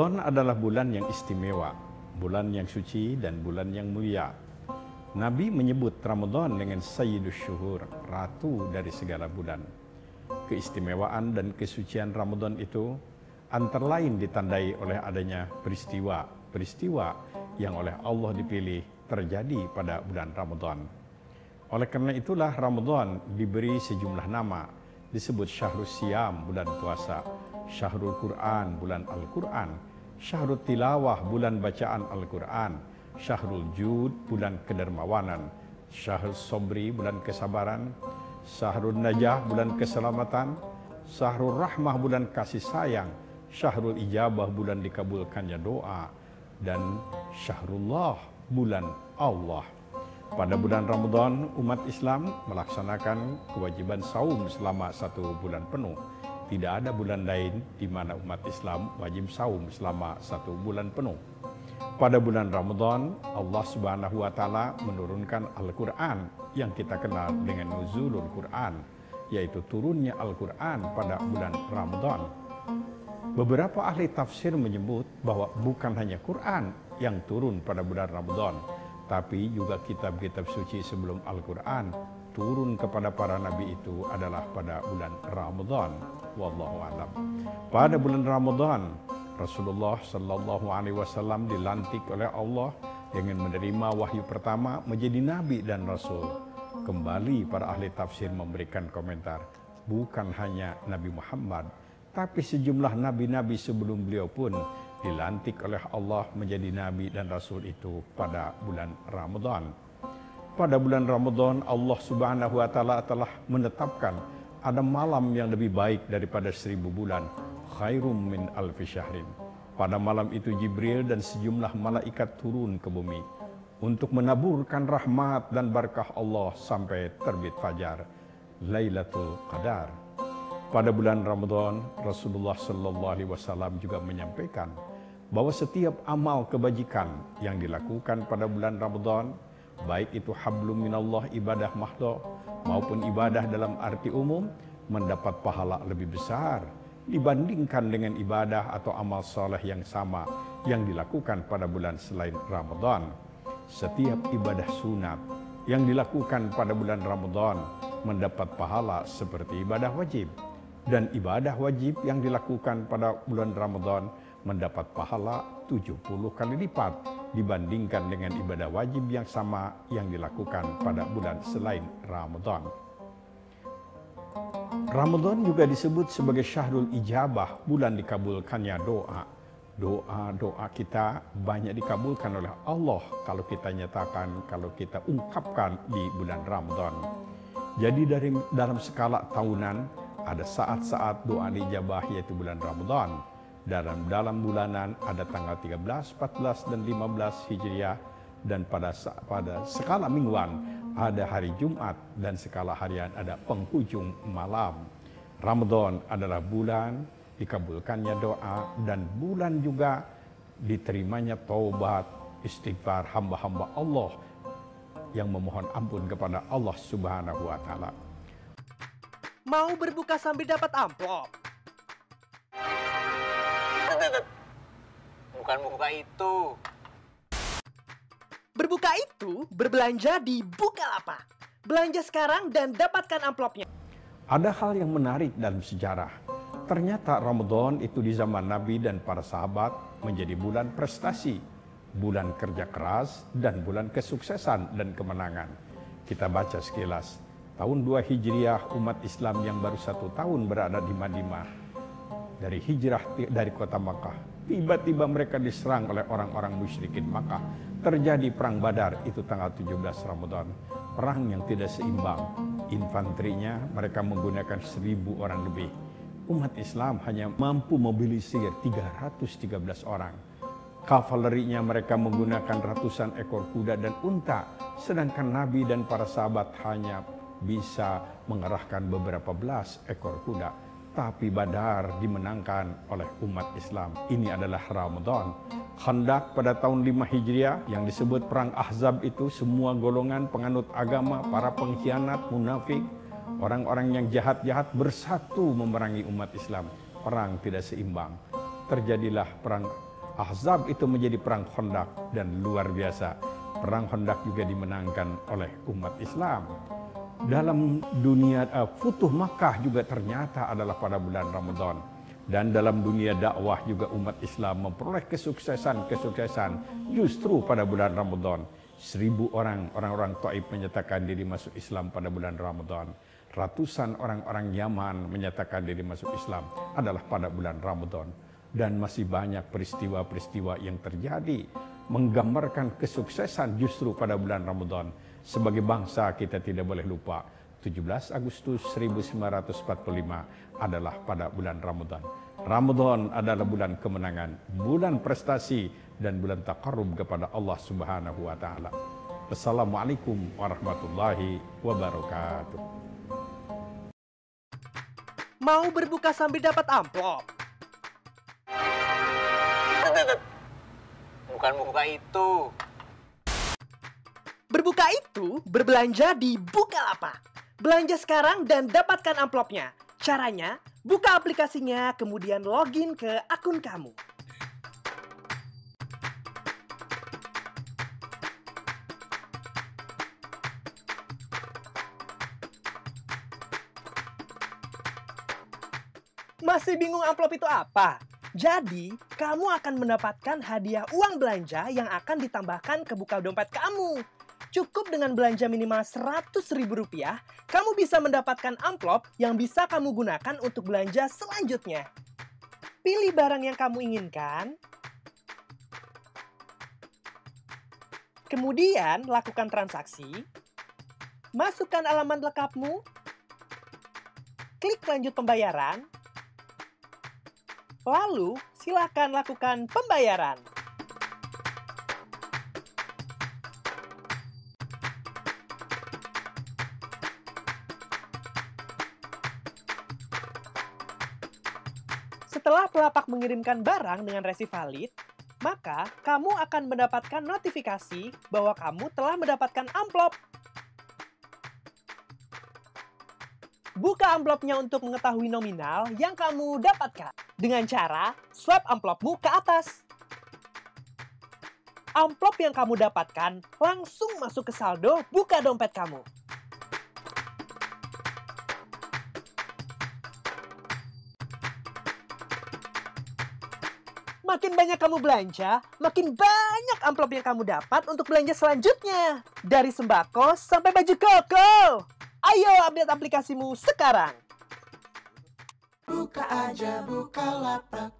Ramadan adalah bulan yang istimewa, bulan yang suci dan bulan yang mulia. Nabi menyebut Ramadan dengan Sayyidus Syuhur, ratu dari segala bulan. Keistimewaan dan kesucian Ramadan itu antara lain ditandai oleh adanya peristiwa-peristiwa yang oleh Allah dipilih terjadi pada bulan Ramadan. Oleh karena itulah Ramadan diberi sejumlah nama, disebut Syahrul Siam, bulan puasa, Syahrul Quran, bulan Al-Quran, Syahrul Tilawah, bulan bacaan Al-Quran, Syahrul Jud, bulan kedermawanan, Syahrul Sobri, bulan kesabaran, Syahrul Najah, bulan keselamatan, Syahrul Rahmah, bulan kasih sayang, Syahrul Ijabah, bulan dikabulkannya doa, dan Syahrullah, bulan Allah. Pada bulan Ramadan, umat Islam melaksanakan kewajiban saum selama satu bulan penuh. Tidak ada bulan lain di mana umat Islam wajib saum selama satu bulan penuh. Pada bulan Ramadan, Allah Subhanahu wa taala menurunkan Al-Qur'an yang kita kenal dengan nuzulul Qur'an, yaitu turunnya Al-Qur'an pada bulan Ramadan. Beberapa ahli tafsir menyebut bahwa bukan hanya Quran yang turun pada bulan Ramadan, tapi juga kitab-kitab suci sebelum Al-Quran turun kepada para nabi itu adalah pada bulan Ramadan. Wallahu alam. Pada bulan Ramadan, Rasulullah Shallallahu Alaihi Wasallam dilantik oleh Allah dengan menerima wahyu pertama menjadi nabi dan rasul. Kembali para ahli tafsir memberikan komentar, bukan hanya Nabi Muhammad, tapi sejumlah nabi-nabi sebelum beliau pun dilantik oleh Allah menjadi nabi dan rasul itu pada bulan Ramadan. Pada bulan Ramadan Allah Subhanahu wa taala telah menetapkan ada malam yang lebih baik daripada seribu bulan, khairum min alfi syahrin. Pada malam itu Jibril dan sejumlah malaikat turun ke bumi untuk menaburkan rahmat dan berkah Allah sampai terbit fajar. Lailatul Qadar. Pada bulan Ramadan, Rasulullah Sallallahu Alaihi Wasallam juga menyampaikan bahwa setiap amal kebajikan yang dilakukan pada bulan Ramadan, baik itu hablum minallah ibadah mahdoh maupun ibadah dalam arti umum, mendapat pahala lebih besar dibandingkan dengan ibadah atau amal soleh yang sama yang dilakukan pada bulan selain Ramadan. Setiap ibadah sunat yang dilakukan pada bulan Ramadan mendapat pahala seperti ibadah wajib. Dan ibadah wajib yang dilakukan pada bulan Ramadan mendapat pahala 70 kali lipat dibandingkan dengan ibadah wajib yang sama yang dilakukan pada bulan selain Ramadan. Ramadan juga disebut sebagai syahrul ijabah, bulan dikabulkannya doa. Doa-doa kita banyak dikabulkan oleh Allah kalau kita nyatakan, kalau kita ungkapkan di bulan Ramadan. Jadi dari dalam skala tahunan ada saat-saat doa dijabah yaitu bulan Ramadan dalam dalam bulanan ada tanggal 13, 14 dan 15 Hijriah dan pada pada skala mingguan ada hari Jumat dan skala harian ada penghujung malam. Ramadan adalah bulan dikabulkannya doa dan bulan juga diterimanya taubat istighfar hamba-hamba Allah yang memohon ampun kepada Allah Subhanahu wa taala. Mau berbuka sambil dapat amplop? Bukan buka itu. Berbuka itu berbelanja di Bukalapak. Belanja sekarang dan dapatkan amplopnya. Ada hal yang menarik dalam sejarah. Ternyata Ramadan itu di zaman Nabi dan para sahabat menjadi bulan prestasi, bulan kerja keras, dan bulan kesuksesan dan kemenangan. Kita baca sekilas. Tahun 2 Hijriah umat Islam yang baru satu tahun berada di Madinah dari hijrah dari kota Makkah. Tiba-tiba mereka diserang oleh orang-orang musyrikin Makkah. Terjadi perang Badar itu tanggal 17 Ramadan. Perang yang tidak seimbang. Infanterinya mereka menggunakan seribu orang lebih. Umat Islam hanya mampu mobilisir 313 orang. Kavalerinya mereka menggunakan ratusan ekor kuda dan unta, sedangkan Nabi dan para sahabat hanya bisa mengerahkan beberapa belas ekor kuda tapi Badar dimenangkan oleh umat Islam. Ini adalah Ramadan. Khandak pada tahun 5 Hijriah yang disebut perang Ahzab itu semua golongan penganut agama, para pengkhianat, munafik, orang-orang yang jahat-jahat bersatu memerangi umat Islam. Perang tidak seimbang. Terjadilah perang Ahzab itu menjadi perang Khandaq dan luar biasa. Perang Khandaq juga dimenangkan oleh umat Islam. Dalam dunia uh, Futuh Makkah juga ternyata adalah pada bulan Ramadan. Dan dalam dunia dakwah juga umat Islam memperoleh kesuksesan-kesuksesan justru pada bulan Ramadan. Seribu orang, orang-orang Taif menyatakan diri masuk Islam pada bulan Ramadan. Ratusan orang-orang Yaman menyatakan diri masuk Islam adalah pada bulan Ramadan dan masih banyak peristiwa-peristiwa yang terjadi menggambarkan kesuksesan justru pada bulan Ramadan. Sebagai bangsa kita tidak boleh lupa 17 Agustus 1945 adalah pada bulan Ramadan. Ramadan adalah bulan kemenangan, bulan prestasi dan bulan takarrub kepada Allah Subhanahu wa taala. Assalamualaikum warahmatullahi wabarakatuh. Mau berbuka sambil dapat amplop? Bukan buka itu. Berbuka itu berbelanja di Bukalapak. Belanja sekarang dan dapatkan amplopnya. Caranya, buka aplikasinya kemudian login ke akun kamu. Masih bingung amplop itu apa? Jadi, kamu akan mendapatkan hadiah uang belanja yang akan ditambahkan ke buka dompet kamu. Cukup dengan belanja minimal Rp100.000, kamu bisa mendapatkan amplop yang bisa kamu gunakan untuk belanja selanjutnya. Pilih barang yang kamu inginkan, kemudian lakukan transaksi, masukkan alamat lengkapmu, klik lanjut pembayaran, Lalu, silakan lakukan pembayaran. Pelapak mengirimkan barang dengan resi valid, maka kamu akan mendapatkan notifikasi bahwa kamu telah mendapatkan amplop. Buka amplopnya untuk mengetahui nominal yang kamu dapatkan dengan cara swipe amplopmu ke atas. Amplop yang kamu dapatkan langsung masuk ke saldo buka dompet kamu. Makin banyak kamu belanja, makin banyak amplop yang kamu dapat untuk belanja selanjutnya. Dari sembako sampai baju koko. Ayo update aplikasimu sekarang. Buka aja buka lapak